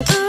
Ooh.